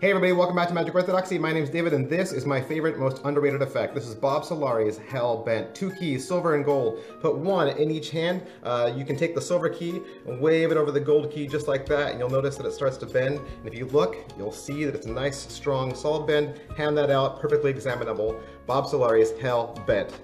Hey everybody, welcome back to Magic Orthodoxy. My name is David and this is my favorite, most underrated effect. This is Bob Solari's Hell Bent. Two keys, silver and gold. Put one in each hand. Uh, you can take the silver key and wave it over the gold key just like that and you'll notice that it starts to bend. And if you look, you'll see that it's a nice, strong, solid bend. Hand that out, perfectly examinable. Bob Solari's Hell Bent.